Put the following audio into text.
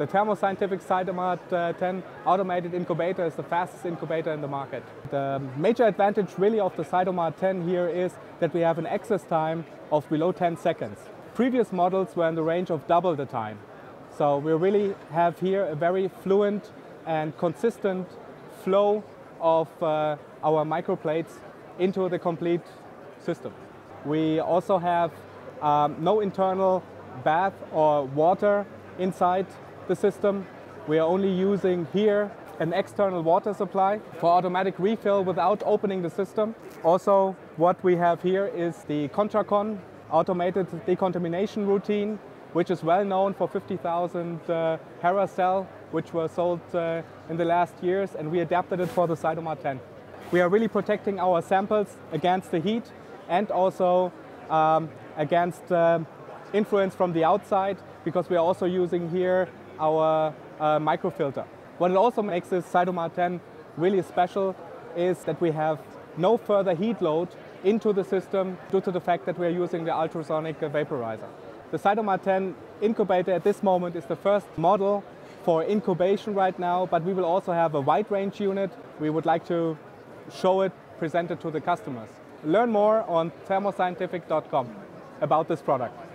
The Thermoscientific Cytomat uh, 10 automated incubator is the fastest incubator in the market. The major advantage really of the Cytomat 10 here is that we have an access time of below 10 seconds. Previous models were in the range of double the time. So we really have here a very fluent and consistent flow of uh, our microplates into the complete system. We also have um, no internal bath or water inside the system. We are only using here an external water supply for automatic refill without opening the system. Also, what we have here is the Contracon automated decontamination routine, which is well known for 50,000 uh, Heracell, which were sold uh, in the last years, and we adapted it for the Cytomat 10. We are really protecting our samples against the heat and also um, against um, influence from the outside because we are also using here our uh, microfilter. What it also makes this Cytomat 10 really special is that we have no further heat load into the system due to the fact that we are using the ultrasonic vaporizer. The Cytomat 10 incubator at this moment is the first model for incubation right now, but we will also have a wide range unit. We would like to show it, present it to the customers. Learn more on thermoscientific.com about this product.